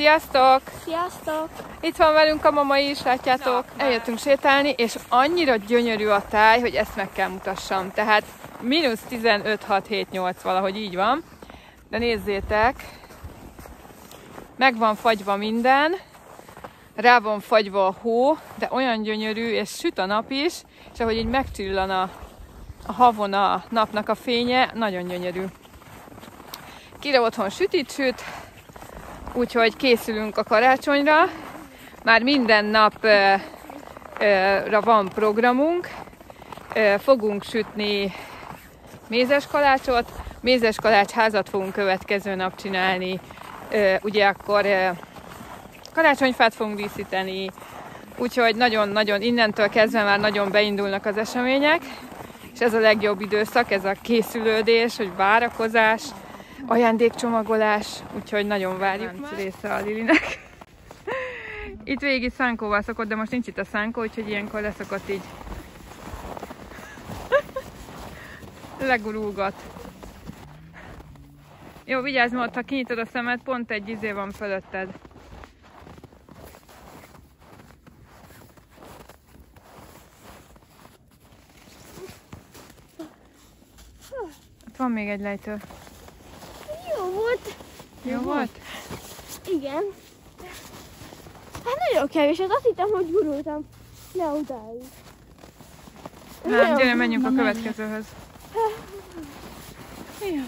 Sziasztok! Sziasztok! Itt van velünk a mama is, látjátok? Na, Eljöttünk sétálni, és annyira gyönyörű a táj, hogy ezt meg kell mutassam. Tehát mínusz 15, 6, 7, 8, valahogy így van. De nézzétek, meg van fagyva minden, rá van fagyva a hó, de olyan gyönyörű, és süt a nap is, és ahogy így megcsillan a, a havon a napnak a fénye, nagyon gyönyörű. Kire otthon süt, itt süt, úgyhogy készülünk a karácsonyra. Már minden napra van programunk. Fogunk sütni mézes kalácsot, mézes kalács házat fogunk következő nap csinálni. Ugye akkor karácsonyfát fogunk díszíteni, úgyhogy nagyon-nagyon innentől kezdve már nagyon beindulnak az események, és ez a legjobb időszak, ez a készülődés, hogy várakozás, ajándékcsomagolás, úgyhogy nagyon várjuk már. része a Lilinek. Itt végig szánkóval szokott, de most nincs itt a szánkó, úgyhogy ilyenkor leszokott így legurulgat. Jó, vigyázz, mert ha kinyitod a szemed, pont egy izé van fölötted. Ott van még egy lejtő. Jó volt. Jó volt? Igen. Hát nagyon kevés, az azt hittem, hogy gurultam le odáig. Nem, gyere, menjünk a következőhöz. Jaj.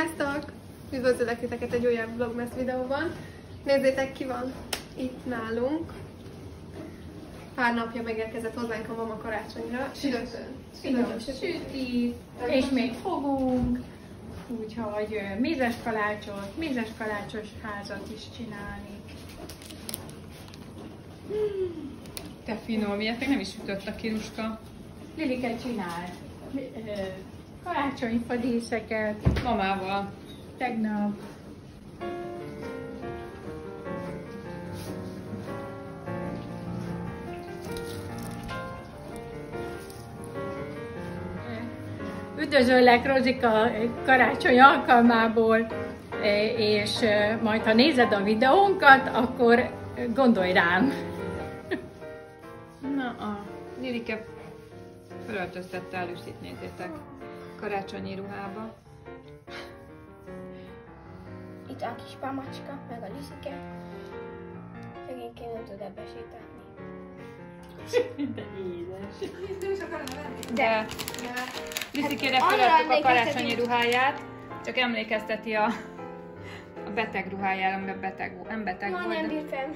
Sziasztok! Üdvözlök titeket egy újabb Vlogmas videóban. Nézzétek ki van itt nálunk. Pár napja megérkezett hozzánk a mama karácsonyra. Sütön. Finom süti, és még fogunk, úgyhogy mézes kalácsot, mézes kalácsos házat is csinálni. Te finom, ilyet még nem is sütött a kiruska. Lilike csinál ö, karácsonyfa díszeket Mamával. tegnap. Üdvözöllek Rozika karácsony alkalmából, és majd ha nézed a videónkat, akkor gondolj rám. Na, a Lilike felöltöztette Lucy-t, nézzétek, karácsonyi ruhába. Itt a kis pamacska, meg a liszike. Szegényként nem tud ebbe sétálni. De édes. De Liszikére arra felöltük a karácsonyi ruháját, csak emlékezteti a, a beteg ruhájára, amiben beteg, nem beteg Ma volt, nem de bír fel.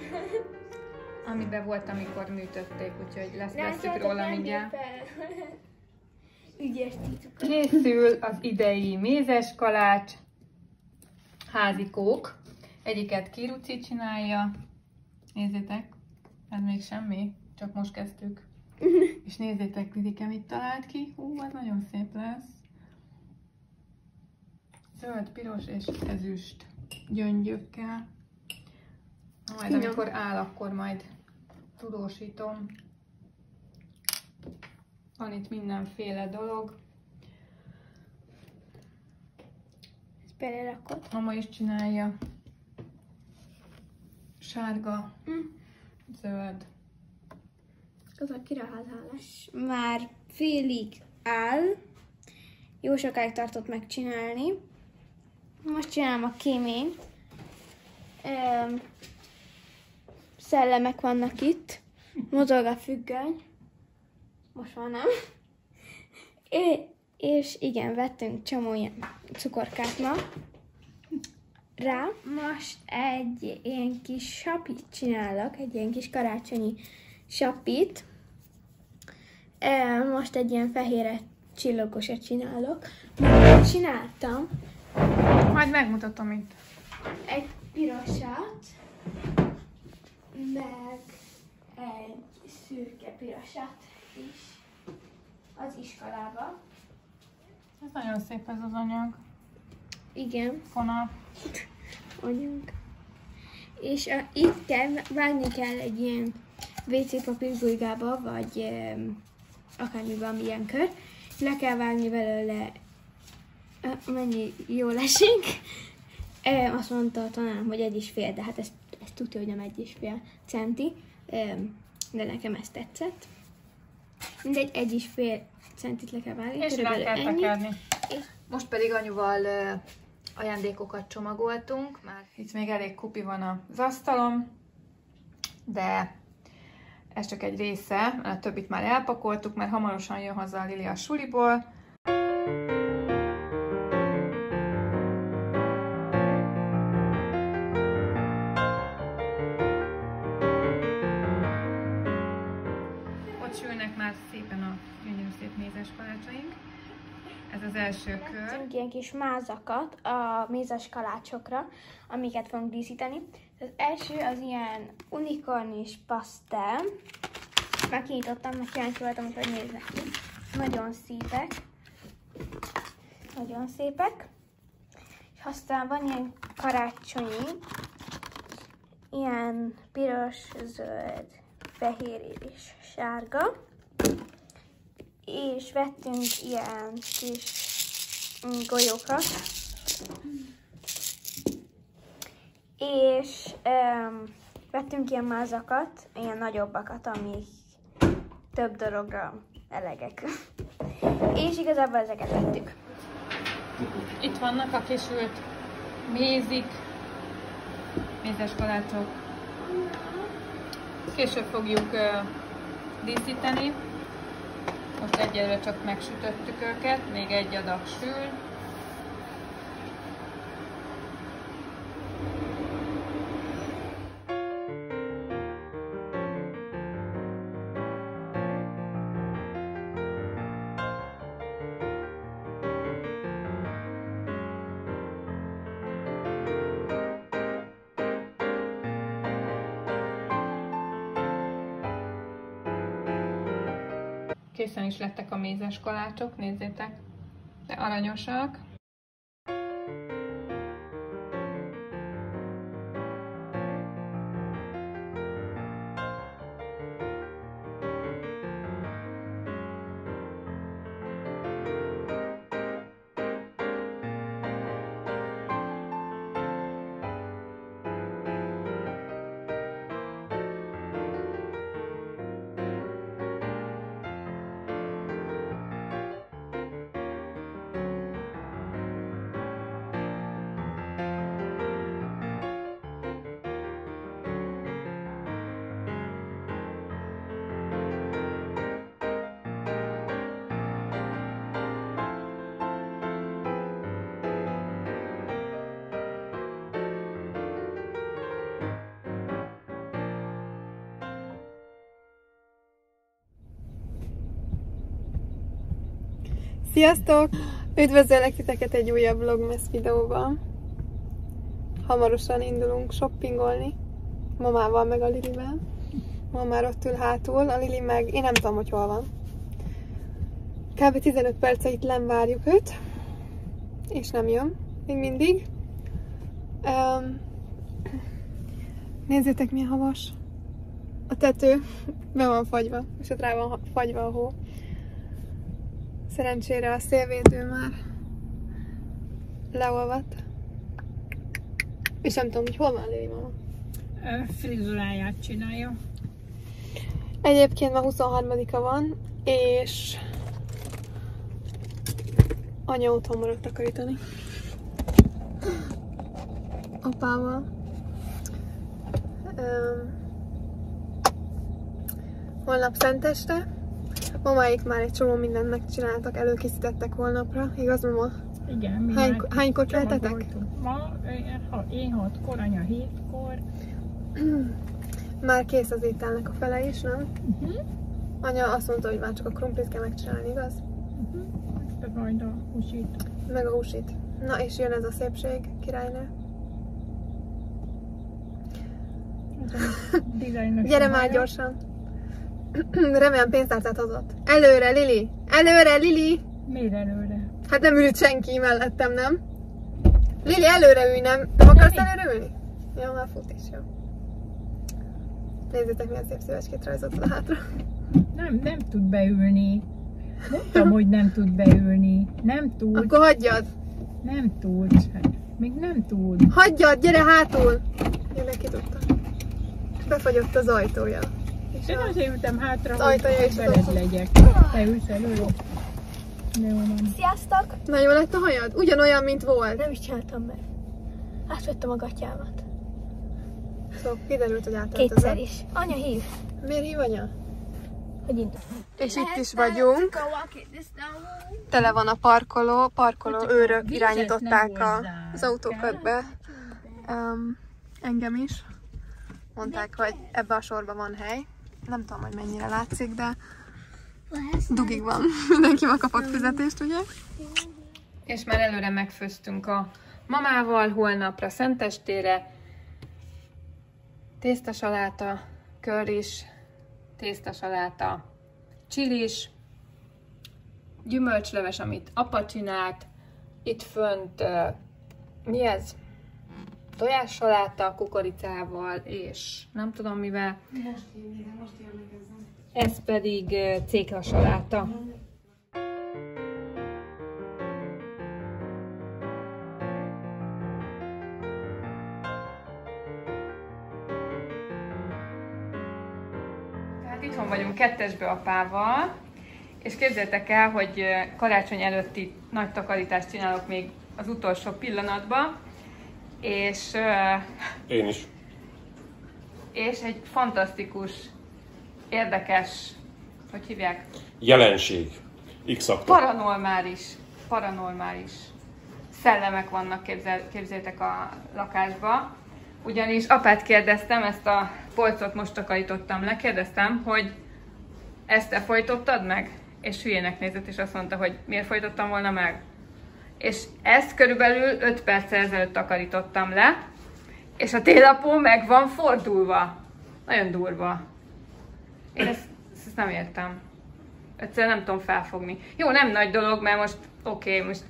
amiben volt, amikor műtötték, úgyhogy lesz veszük róla nem mindjárt. fel. Ügyes tituk. Készül az idei mézes kalács, házikók. Egyiket Kiruci csinálja. Nézzétek, ez még semmi, csak most kezdtük. És nézzétek, Lidike mit talált ki. Hú, ez nagyon szép lesz. Zöld, piros és ezüst gyöngyökkel. Majd amikor áll, akkor majd tudósítom. Van itt mindenféle dolog. Ezt belerakod. Mama is csinálja. Sárga, Mm. zöld. Az a kiraházálás. már félig áll, jó sokáig tartott megcsinálni. Most csinálom a kéményt. Öm, szellemek vannak itt. Mozog a függöny. Most már nem. É, és igen, vettünk csomó ilyen cukorkát ma. Rá most egy ilyen kis sapit csinálok, egy ilyen kis karácsonyi sapit. Most egy ilyen fehére csillogosat csinálok. Most csináltam Majd megmutatom itt. egy pirosat, meg egy szürke pirosat is az iskolába. Ez nagyon szép ez az anyag. Igen, Fonal. anyag. És a, itt kell, vágni kell egy ilyen WC papírgulygába, vagy um, akármiben, ami ilyen kör. Le kell vágni belőle, mennyi jól esik. E, azt mondta a tanárom, hogy egy is fél, de hát ezt, ezt tudja, hogy nem egy is fél centi. Em, de nekem ez tetszett. Mindegy, egy is fél centit le kell vágni. És rá kell tekerni. Most pedig anyuval ajándékokat csomagoltunk, már Itt még elég kupi van az asztalon, de ez csak egy része, a többit már elpakoltuk, mert hamarosan jön haza a Lili a suliból. Sülnek már szépen a gyönyörű szép mézes kalácsaink. Ez az első kör. Ilyen kis mázakat a mézes kalácsokra, amiket fogunk díszíteni. Az első az ilyen unikornis pasztel. Már kinyitottam, mert kíváncsi voltam, hogy hogy néznek ki. Nagyon szépek. Nagyon szépek. És aztán van ilyen karácsonyi, ilyen piros, zöld, fehér és sárga. És vettünk ilyen kis golyókat. És um, vettünk ilyen mázakat, ilyen nagyobbakat, amik több dologra elegek. És igazából ezeket vettük. Itt vannak a kisült mézik, mézes kalácsok. Később fogjuk díszíteni. Most egyelőre csak megsütöttük őket, még egy adag sül. Készen is lettek a mézes kalácsok, nézzétek, de aranyosak. Sziasztok! Üdvözöllek titeket egy újabb vlogmas videóban. Hamarosan indulunk shoppingolni. Mamával meg a Lilivel. Ma már ott ül hátul, a Lili meg, én nem tudom, hogy hol van. Kb. 15 perce itt len várjuk őt. És nem jön. Még mindig. Um, nézzétek milyen havas. A tető be van fagyva, és ott rá van fagyva a hó. Szerencsére a szélvédő már leolvadt. És nem tudom, hogy hol van Lili mama. Frizuráját csinálja. Egyébként ma 23-a van, és Anya otthon maradt takarítani. Apával. Um, holnap szenteste. Mamáik már egy csomó mindent megcsináltak, előkészítettek holnapra. Igaz, mama? Igen, Hány, hánykor keltetek? Ma én, ha, én hatkor, anya hétkor. Már kész az ételnek a fele is, nem? Uh-huh. Anya azt mondta, hogy már csak a krumplit kell megcsinálni, igaz? Uh-huh. Te majd a húsít. Meg a húsit. Na és jön ez a szépség, királynő. Dizájnos Gyere már gyorsan. Remélem pénztárcát hozott. Előre, Lili! Előre, Lili! Miért előre? Hát nem ült senki mellettem, nem? Lili, előre ülj, nem? Nem akarsz mi? előre ülni? Jó, már fut is, jó. Nézzétek, milyen szép szívecskét rajzott a hátra. Nem, nem tud beülni. Mondtam, hogy nem tud beülni. Nem tud, Akkor hagyjad! nem tud. Hát, még nem tud. Hagyjad, gyere hátul! Én neki tudtam. Befagyott az ajtója. Én a- azért ültem hátra, hogy veled legyek. Te ülsz van. Sziasztok! Na jó lett a hajad? Ugyanolyan, mint volt. Nem is csináltam meg. Átvettem a gatyámat. Szóval kiderült, hogy Kétszer átöltözött. is. Anya hív, Miért hív anya? hogy indul. És itt is vagyunk. Tele van a parkoló, parkoló őrök irányították a, az autókat be. Um, engem is. Mondták, hogy ebbe a sorba van hely. Nem tudom, hogy mennyire látszik, de dugig van. Mindenki ma kapott fizetést, ugye? És már előre megfőztünk a mamával holnapra szentestére. Tésztasaláta, körris, tésztasaláta, csilis, gyümölcsleves, amit apa csinált, itt fönt, ö, mi ez? Tojássaláta kukoricával, és nem tudom mivel. Ez pedig céklasaláta. Tehát itthon vagyunk kettesbe apával, és képzeljétek el, hogy karácsony előtti nagy takarítást csinálok még az utolsó pillanatban, és, Én is. és egy fantasztikus, érdekes, hogy hívják, Jelenség. x paranormális, paranormális szellemek vannak, képzel, képzeljétek a lakásba. Ugyanis apát kérdeztem, ezt a polcot most takarítottam le, kérdeztem, hogy ezt te folytottad meg? És hülyének nézett, és azt mondta, hogy miért folytottam volna meg? És ezt körülbelül 5 perccel ezelőtt takarítottam le, és a télapó meg van fordulva. Nagyon durva. Én ezt, ezt nem értem. Egyszerűen nem tudom felfogni. Jó, nem nagy dolog, mert most oké, okay, most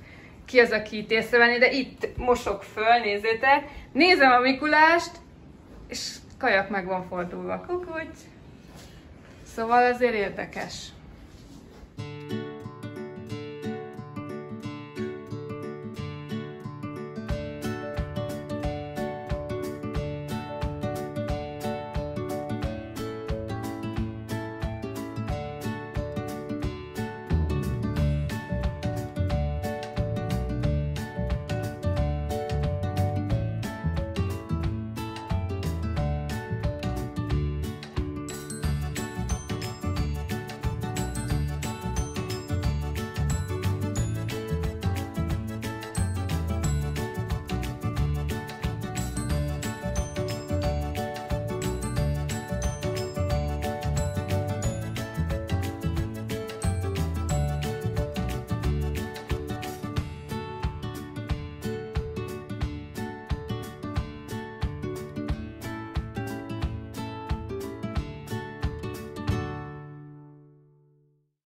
ki az, aki itt észrevenni, de itt mosok föl, nézzétek. Nézem a Mikulást, és kajak meg van fordulva. Kukucs. Szóval azért érdekes.